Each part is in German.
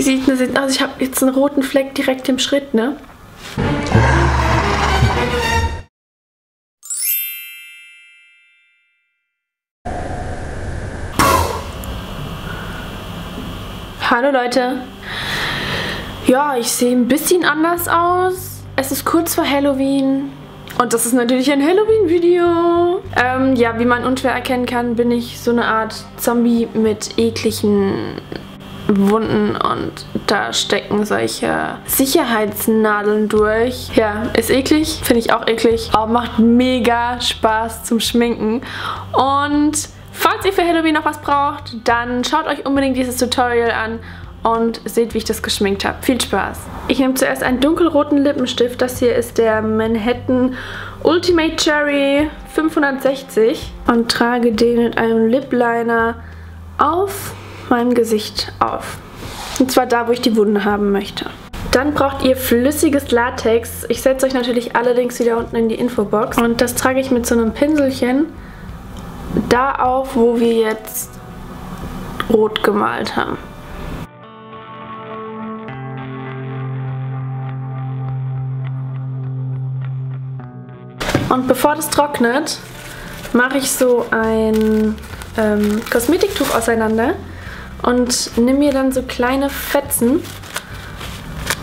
Wie sieht das jetzt aus? Ich habe jetzt einen roten Fleck direkt im Schritt, ne? Hallo Leute. Ja, ich sehe ein bisschen anders aus. Es ist kurz vor Halloween. Und das ist natürlich ein Halloween-Video. Ähm, ja, wie man unschwer erkennen kann, bin ich so eine Art Zombie mit ekligen Wunden und da stecken solche Sicherheitsnadeln durch. Ja, ist eklig, finde ich auch eklig, aber macht mega Spaß zum Schminken. Und falls ihr für Halloween noch was braucht, dann schaut euch unbedingt dieses Tutorial an und seht, wie ich das geschminkt habe. Viel Spaß! Ich nehme zuerst einen dunkelroten Lippenstift. Das hier ist der Manhattan Ultimate Cherry 560 und trage den mit einem Lip Liner auf meinem Gesicht auf. Und zwar da, wo ich die Wunden haben möchte. Dann braucht ihr flüssiges Latex. Ich setze euch natürlich alle Links wieder unten in die Infobox. Und das trage ich mit so einem Pinselchen da auf, wo wir jetzt rot gemalt haben. Und bevor das trocknet, mache ich so ein ähm, Kosmetiktuch auseinander und nehme mir dann so kleine Fetzen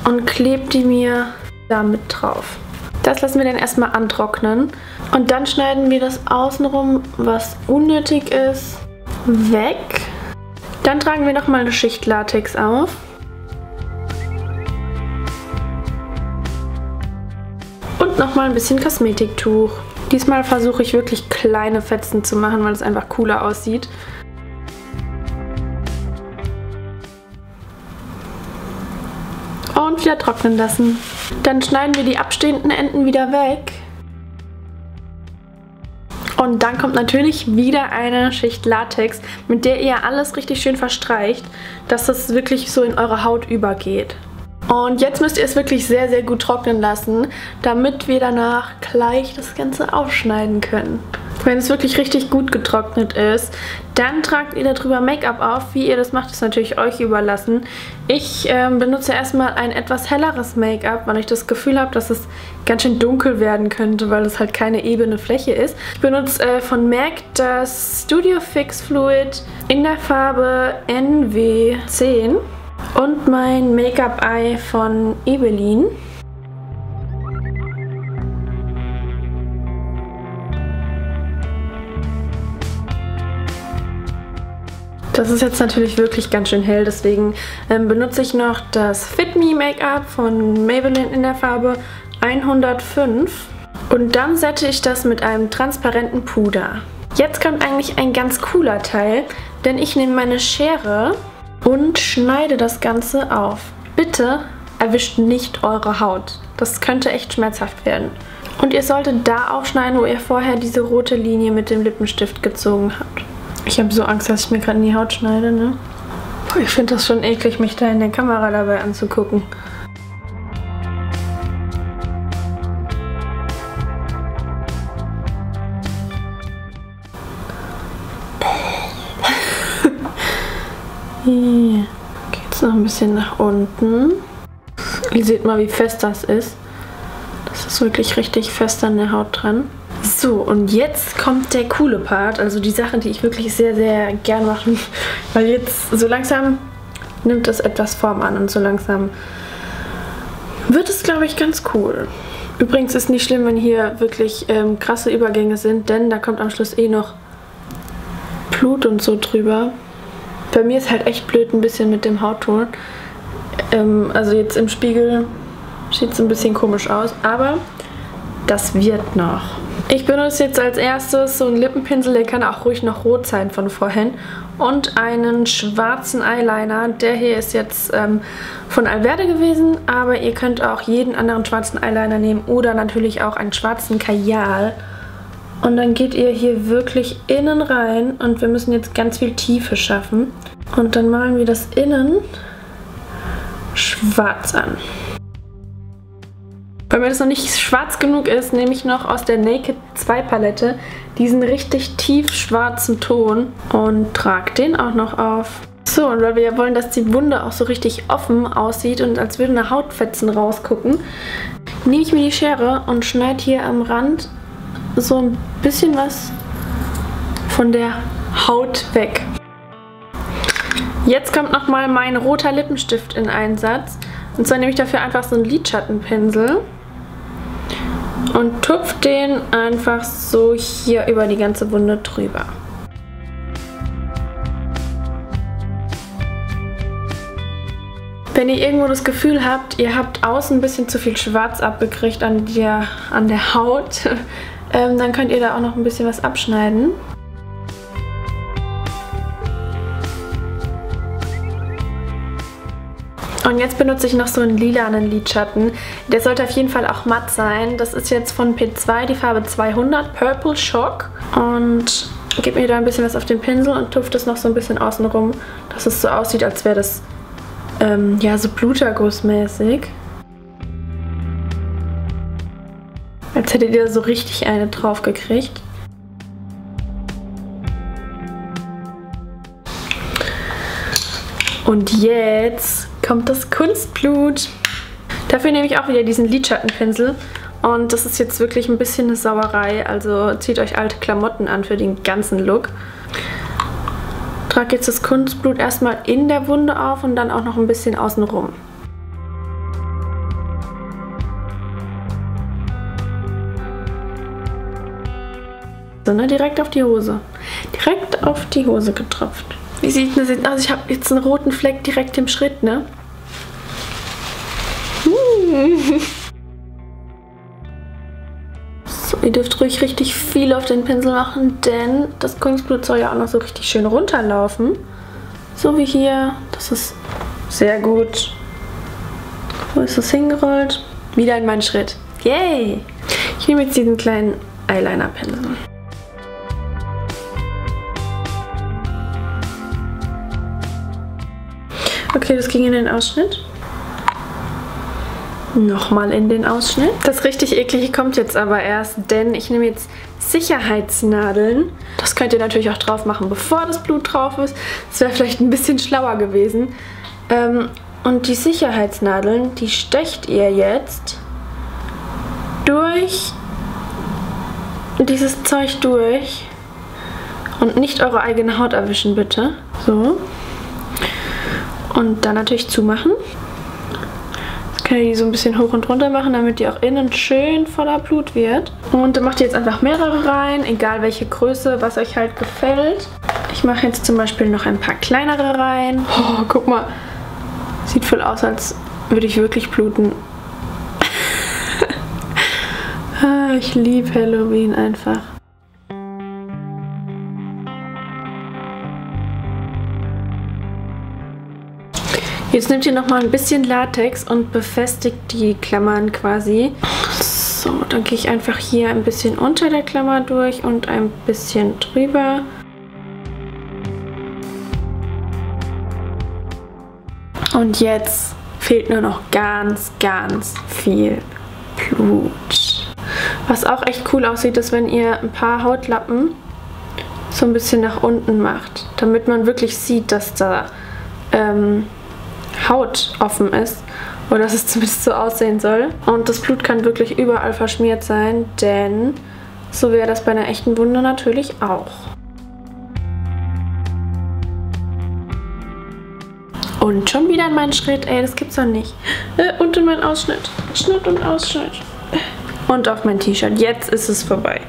und klebe die mir damit drauf. Das lassen wir dann erstmal antrocknen und dann schneiden wir das außenrum, was unnötig ist, weg. Dann tragen wir nochmal eine Schicht Latex auf. Und nochmal ein bisschen Kosmetiktuch. Diesmal versuche ich wirklich kleine Fetzen zu machen, weil es einfach cooler aussieht. Und wieder trocknen lassen. Dann schneiden wir die abstehenden Enden wieder weg. Und dann kommt natürlich wieder eine Schicht Latex, mit der ihr alles richtig schön verstreicht, dass es wirklich so in eure Haut übergeht. Und jetzt müsst ihr es wirklich sehr, sehr gut trocknen lassen, damit wir danach gleich das Ganze aufschneiden können. Wenn es wirklich richtig gut getrocknet ist, dann tragt ihr darüber Make-up auf. Wie ihr das macht, ist natürlich euch überlassen. Ich äh, benutze erstmal ein etwas helleres Make-up, weil ich das Gefühl habe, dass es ganz schön dunkel werden könnte, weil es halt keine ebene Fläche ist. Ich benutze äh, von MAC das Studio Fix Fluid in der Farbe NW10 und mein Make-up-Eye von Evelyn. Das ist jetzt natürlich wirklich ganz schön hell, deswegen ähm, benutze ich noch das Fit Me Make-up von Maybelline in der Farbe 105. Und dann setze ich das mit einem transparenten Puder. Jetzt kommt eigentlich ein ganz cooler Teil, denn ich nehme meine Schere und schneide das Ganze auf. Bitte erwischt nicht eure Haut. Das könnte echt schmerzhaft werden. Und ihr solltet da aufschneiden, wo ihr vorher diese rote Linie mit dem Lippenstift gezogen habt. Ich habe so Angst, dass ich mir gerade in die Haut schneide, ne? Ich finde das schon eklig, mich da in der Kamera dabei anzugucken. Hier geht es noch ein bisschen nach unten. Ihr seht mal, wie fest das ist. Das ist wirklich richtig fest an der Haut dran. So, und jetzt kommt der coole Part. Also die Sache, die ich wirklich sehr, sehr gern mache. Weil jetzt so langsam nimmt das etwas Form an und so langsam wird es, glaube ich, ganz cool. Übrigens ist nicht schlimm, wenn hier wirklich ähm, krasse Übergänge sind, denn da kommt am Schluss eh noch Blut und so drüber. Bei mir ist halt echt blöd ein bisschen mit dem Hautton. Ähm, also jetzt im Spiegel sieht es ein bisschen komisch aus, aber das wird noch. Ich benutze jetzt als erstes so einen Lippenpinsel, der kann auch ruhig noch rot sein von vorhin. Und einen schwarzen Eyeliner. Der hier ist jetzt ähm, von Alverde gewesen, aber ihr könnt auch jeden anderen schwarzen Eyeliner nehmen oder natürlich auch einen schwarzen Kajal. Und dann geht ihr hier wirklich innen rein und wir müssen jetzt ganz viel Tiefe schaffen. Und dann malen wir das innen schwarz an. Weil mir das noch nicht schwarz genug ist, nehme ich noch aus der Naked 2 Palette diesen richtig tief schwarzen Ton und trage den auch noch auf. So, und weil wir ja wollen, dass die Wunde auch so richtig offen aussieht und als würden da Hautfetzen rausgucken, nehme ich mir die Schere und schneide hier am Rand so ein bisschen was von der Haut weg. Jetzt kommt nochmal mein roter Lippenstift in Einsatz. Und zwar nehme ich dafür einfach so einen Lidschattenpinsel und tupfe den einfach so hier über die ganze Wunde drüber. Wenn ihr irgendwo das Gefühl habt, ihr habt außen ein bisschen zu viel Schwarz abgekriegt an der, an der Haut, ähm, dann könnt ihr da auch noch ein bisschen was abschneiden. Und jetzt benutze ich noch so einen lilanen Lidschatten. Der sollte auf jeden Fall auch matt sein. Das ist jetzt von P2, die Farbe 200, Purple Shock. Und gebe mir da ein bisschen was auf den Pinsel und tupfe das noch so ein bisschen außen rum, dass es so aussieht, als wäre das ähm, ja, so Blutergussmäßig. Als hättet ihr so richtig eine drauf gekriegt. Und jetzt kommt das Kunstblut. Dafür nehme ich auch wieder diesen Lidschattenpinsel. Und das ist jetzt wirklich ein bisschen eine Sauerei. Also zieht euch alte Klamotten an für den ganzen Look trage jetzt das Kunstblut erstmal in der Wunde auf und dann auch noch ein bisschen außenrum. So, ne, direkt auf die Hose. Direkt auf die Hose getropft. Wie sieht das jetzt aus? Ich habe jetzt einen roten Fleck direkt im Schritt, ne? Hm. Ihr dürft ruhig richtig viel auf den Pinsel machen, denn das Kunstblut soll ja auch noch so richtig schön runterlaufen. So wie hier. Das ist sehr gut. Wo ist das hingerollt? Wieder in meinen Schritt. Yay! Ich nehme jetzt diesen kleinen Eyeliner-Pinsel. Okay, das ging in den Ausschnitt. Nochmal in den Ausschnitt. Das richtig eklige kommt jetzt aber erst, denn ich nehme jetzt Sicherheitsnadeln. Das könnt ihr natürlich auch drauf machen, bevor das Blut drauf ist. Das wäre vielleicht ein bisschen schlauer gewesen. Ähm, und die Sicherheitsnadeln, die stecht ihr jetzt durch dieses Zeug durch. Und nicht eure eigene Haut erwischen, bitte. So. Und dann natürlich zumachen kann ihr die so ein bisschen hoch und runter machen, damit die auch innen schön voller Blut wird. Und dann macht ihr jetzt einfach mehrere rein, egal welche Größe, was euch halt gefällt. Ich mache jetzt zum Beispiel noch ein paar kleinere rein. Oh, guck mal. Sieht voll aus, als würde ich wirklich bluten. Ah, ich liebe Halloween einfach. Jetzt nehmt ihr nochmal ein bisschen Latex und befestigt die Klammern quasi. So, dann gehe ich einfach hier ein bisschen unter der Klammer durch und ein bisschen drüber. Und jetzt fehlt nur noch ganz, ganz viel Blut. Was auch echt cool aussieht, ist, wenn ihr ein paar Hautlappen so ein bisschen nach unten macht, damit man wirklich sieht, dass da ähm, Haut offen ist. Oder dass es zumindest so aussehen soll. Und das Blut kann wirklich überall verschmiert sein, denn so wäre das bei einer echten Wunde natürlich auch. Und schon wieder in meinen Schritt. Ey, das gibt's doch nicht. Äh, und in meinen Ausschnitt. Schnitt und Ausschnitt. Und auf mein T-Shirt. Jetzt ist es vorbei.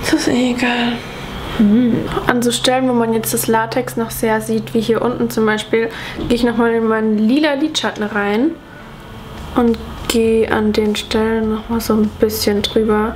Das ist egal. Mhm. An so Stellen, wo man jetzt das Latex noch sehr sieht, wie hier unten zum Beispiel, gehe ich nochmal in meinen lila Lidschatten rein und gehe an den Stellen nochmal so ein bisschen drüber.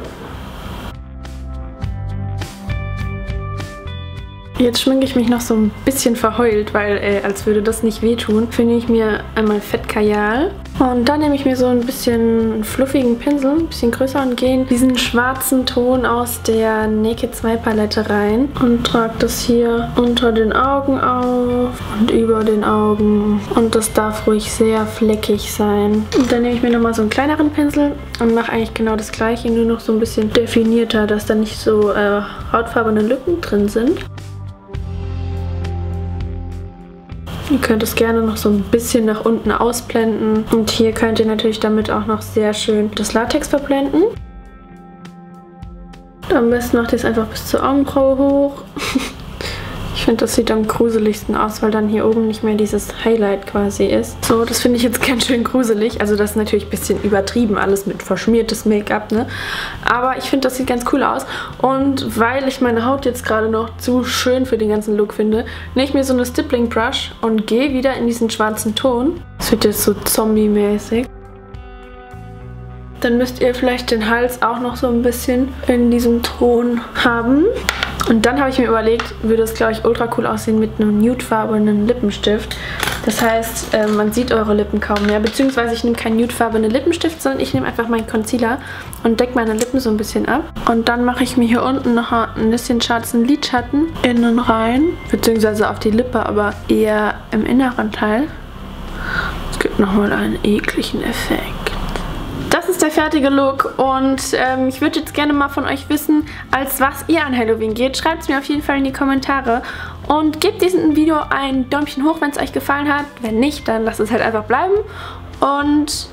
Jetzt schminke ich mich noch so ein bisschen verheult, weil äh, als würde das nicht wehtun, finde ich mir einmal Fettkajal und dann nehme ich mir so ein bisschen fluffigen Pinsel, ein bisschen größer und gehe in diesen schwarzen Ton aus der Naked 2 Palette rein und trage das hier unter den Augen auf und über den Augen. Und das darf ruhig sehr fleckig sein. Und dann nehme ich mir nochmal so einen kleineren Pinsel und mache eigentlich genau das gleiche, nur noch so ein bisschen definierter, dass da nicht so äh, hautfarbene Lücken drin sind. Ihr könnt es gerne noch so ein bisschen nach unten ausblenden. Und hier könnt ihr natürlich damit auch noch sehr schön das Latex verblenden. Am besten macht ihr es einfach bis zur Augenbraue hoch. Finde, das sieht am gruseligsten aus, weil dann hier oben nicht mehr dieses Highlight quasi ist. So, das finde ich jetzt ganz schön gruselig. Also das ist natürlich ein bisschen übertrieben, alles mit verschmiertes Make-up, ne? Aber ich finde, das sieht ganz cool aus. Und weil ich meine Haut jetzt gerade noch zu schön für den ganzen Look finde, nehme ich mir so eine Stippling Brush und gehe wieder in diesen schwarzen Ton. Das wird jetzt so zombie-mäßig. Dann müsst ihr vielleicht den Hals auch noch so ein bisschen in diesem Ton haben. Und dann habe ich mir überlegt, würde es, glaube ich, ultra cool aussehen mit einem nudefarbenen Lippenstift. Das heißt, äh, man sieht eure Lippen kaum mehr. Beziehungsweise ich nehme keinen nudefarbenen Lippenstift, sondern ich nehme einfach meinen Concealer und decke meine Lippen so ein bisschen ab. Und dann mache ich mir hier unten noch ein bisschen schwarzen Lidschatten innen rein. Beziehungsweise auf die Lippe, aber eher im inneren Teil. Es gibt nochmal einen ekligen Effekt ist der fertige Look und ähm, ich würde jetzt gerne mal von euch wissen, als was ihr an Halloween geht. Schreibt es mir auf jeden Fall in die Kommentare und gebt diesem Video ein Däumchen hoch, wenn es euch gefallen hat. Wenn nicht, dann lasst es halt einfach bleiben und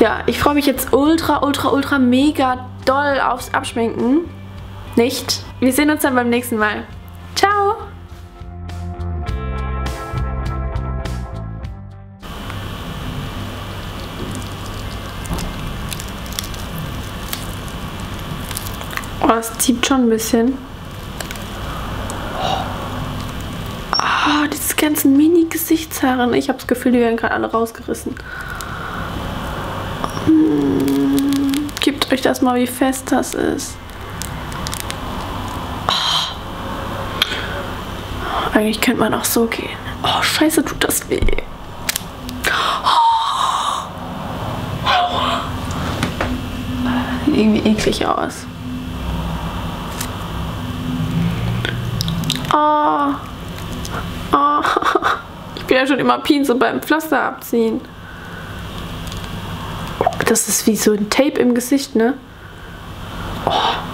ja, ich freue mich jetzt ultra, ultra, ultra mega doll aufs Abschminken. Nicht? Wir sehen uns dann beim nächsten Mal. Zieht schon ein bisschen. Oh, diese ganzen Mini-Gesichtshaare. Ich habe das Gefühl, die werden gerade alle rausgerissen. Hm, gebt euch das mal, wie fest das ist. Oh. Eigentlich könnte man auch so gehen. Oh, scheiße, tut das weh. Oh. Irgendwie eklig aus. Oh. Oh. Ich bin ja schon immer Pinsel beim Pflaster abziehen. Das ist wie so ein Tape im Gesicht, ne? Oh.